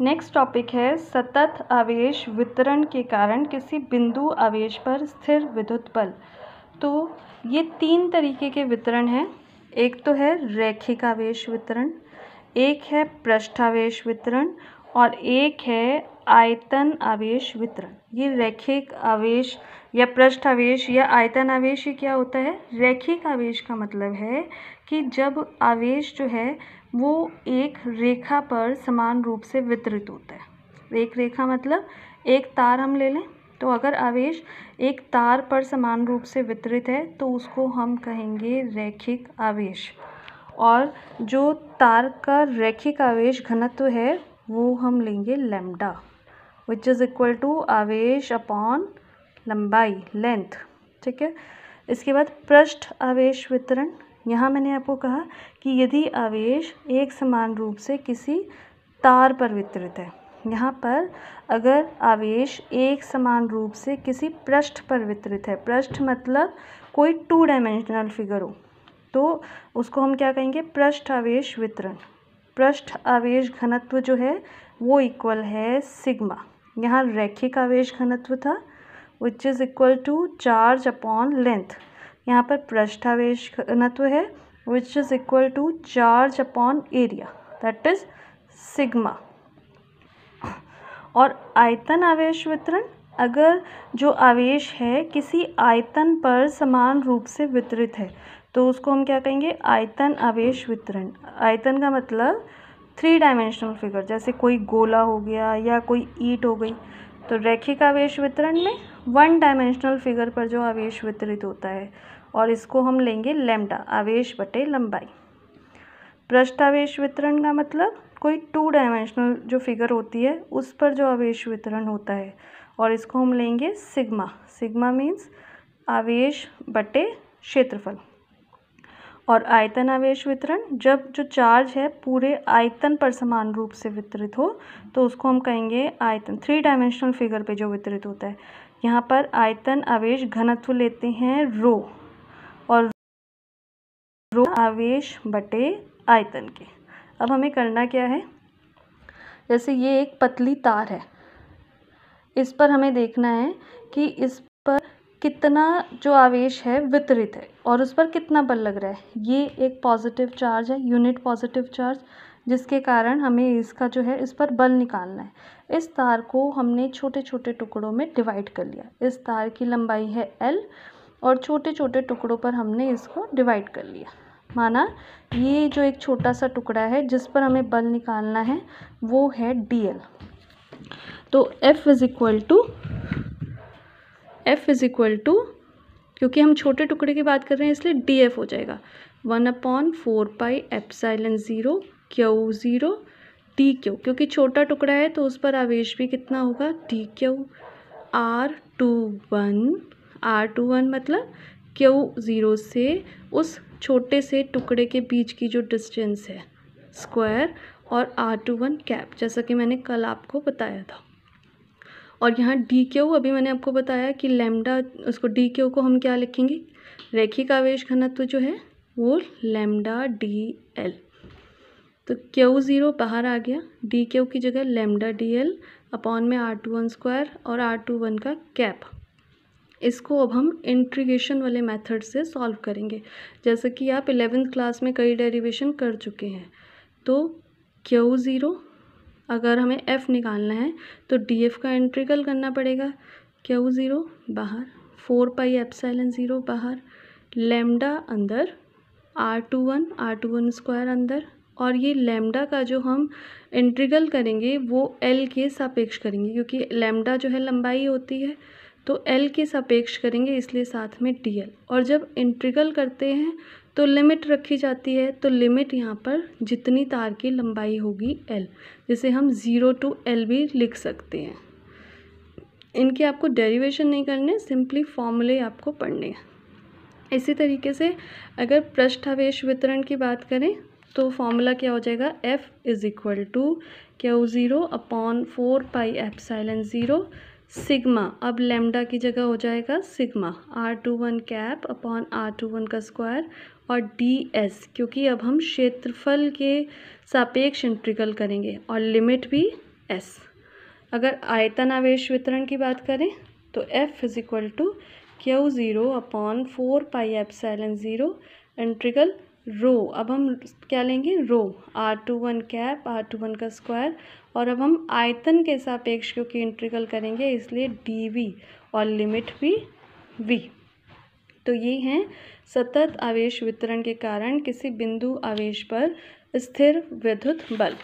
Next topic है, सतत आवेश वितरण के कारण किसी बिंदु आवेश पर स्थिर विद्युत बल। तो ये तीन तरीके के वितरण हैं। एक तो है रैखिक आवेश वितरण, एक है पृष्ठावेश वितरण और एक है आयतन आवेश वितरण। ये रैखिक आवेश या पृष्ठ आवेश या आयतन आवेश ये क्या होता है? रैखिक आवेश का मतलब है कि जब आवेश जो है, वो एक रेखा पर समान रूप से वितरित होता है। एक रेखा मतलब एक तार हम ले लें। तो अगर आवेश एक तार पर समान रूप से वितरित है तो उसको हम कहेंगे रैखिक आवेश। और जो तार का रैखिक आवेश घनत्व है वो हम लेंगे lambda which is equal to आवेश अपॉन लंबाई लेंथ ठीक है? इसके बाद पृष्ठ आवेश वितरण। यहाँ मैंने आपको कहा कि यदि आवेश एक समान रूप से किसी तार पर वितरित है, यहाँ पर अगर आवेश एक समान रूप से किसी पृष्ठ पर वितरित है, पृष्ठ मतलब कोई टू डायमेंशनल फिगर हो तो उसको हम क्या कहेंगे? पृष्ठ आवेश वितरण। पृष्ठ आवेश घनत्व जो है, वो इक्वल है सिग्मा यहाँ रैखिक आवेश घनत्व था which is equal to charge upon length यहाँ पर पृष्ठ आवेश घनत्व है which is equal to charge upon area that is sigma और आयतन आवेश वितरण अगर जो आवेश है किसी आयतन पर समान रूप से वितरित है तो उसको हम क्या कहेंगे? आयतन आवेश वितरण। आयतन का मतलब थ्री डायमेंशनल फिगर जैसे कोई गोला हो गया या कोई ईट हो गई। तो रैखिक आवेश वितरण में वन डायमेंशनल फिगर पर जो आवेश वितरित होता है, और इसको हम लेंगे लेमडा आवेश बटे लंबाई। पृष्ठावेश वितरण का मतलब कोई टू डायमेंशनल जो फिगर होती है, उस पर जो आवेश वितरण होता है और इसको हम लेंगे सिग्मा। सिग्मा मीन्स आवेश बटे क्षेत्रफल। और आयतन आवेश वितरण, जब जो चार्ज है पूरे आयतन पर समान रूप से वितरित हो तो उसको हम कहेंगे आयतन। थ्री डायमेंशनल फिगर पे जो वितरित होता है। यहाँ पर आयतन आवेश घनत्व लेते हैं रो और रो आवेश बटे आयतन के। अब हमें करना क्या है? जैसे ये एक पतली तार है। इस पर हमें देखना है कि इस पर कितना जो आवेश है वितरित है और उस पर कितना बल लग रहा है। ये एक पॉजिटिव चार्ज है यूनिट पॉजिटिव चार्ज जिसके कारण हमें इसका जो है, इस पर बल निकालना है। इस तार को हमने छोटे छोटे टुकड़ों में डिवाइड कर लिया। इस तार की लंबाई है एल और छोटे छोटे टुकड़ों पर हमने इसको डिवाइड कर लिया। माना ये जो एक छोटा सा टुकड़ा है, जिस पर हमें बल निकालना है, वो है डी एल तो F is equal to F is equal to क्योंकि हम छोटे टुकड़े की बात कर रहे हैं, इसलिए डी एफ़ हो जाएगा। One upon four pi epsilon zero Q zero T Q क्योंकि छोटा टुकड़ा है तो उस पर आवेश भी कितना होगा? T Q R two one R two one मतलब क्यू ज़ीरो से उस छोटे से टुकड़े के बीच की जो डिस्टेंस है स्क्वायर और आर टू वन कैप जैसा कि मैंने कल आपको बताया था। और यहाँ डी क्यू अभी मैंने आपको बताया कि लेमडा उसको डी क्यू को हम क्या लिखेंगे? रैखिक आवेश घनत्व जो है, वो लेमडा डी एल तो क्यू ज़ीरो बाहर आ गया। डी क्यू की जगह लेमडा डी एल अपॉन में आर टू वन स्क्वायर और आर टू वन का कैप इसको अब हम इंट्रीगेशन वाले मेथड से सॉल्व करेंगे। जैसे कि आप इलेवेंथ क्लास में कई डेरिवेशन कर चुके हैं तो क्यू ज़ीरो अगर हमें एफ़ निकालना है तो डी एफ़ का इंट्रीगल करना पड़ेगा। क्यू ज़ीरो बाहर। फोर पाई एप्साइलन ज़ीरो बाहर। लेमडा अंदर। R two one R two one square अंदर। और ये लेमडा का जो हम इंट्रीगल करेंगे, वो एल के सापेक्ष करेंगे, क्योंकि लेमडा जो है लंबाई होती है तो एल के सापेक्ष करेंगे, इसलिए साथ में डी एल और जब इंट्रीगल करते हैं तो लिमिट रखी जाती है तो लिमिट यहाँ पर जितनी तार की लंबाई होगी एल जिसे हम ज़ीरो टू एल भी लिख सकते हैं। इनके आपको डेरिवेशन नहीं करने सिंपली फॉर्मूले आपको पढ़ने हैं। इसी तरीके से अगर पृष्ठावेश वितरण की बात करें तो फॉर्मूला क्या हो जाएगा? F is equal to Q zero upon four pi F epsilon zero sigma अब लेमडा की जगह हो जाएगा sigma R two one cap upon R two one का स्क्वायर और डी एस क्योंकि अब हम क्षेत्रफल के सापेक्ष इंट्रिकल करेंगे और लिमिट भी एस अगर आयतन आवेश वितरण की बात करें तो F is equal to Q zero upon four pi epsilon zero integral rho अब हम क्या लेंगे? Rho R two one cap R two one का स्क्वायर और अब हम आयतन के सापेक्ष, क्योंकि इंट्रिकल करेंगे, इसलिए डी वी और लिमिट भी वी तो ये हैं, सतत आवेश वितरण के कारण किसी बिंदु आवेश पर स्थिर विद्युत बल।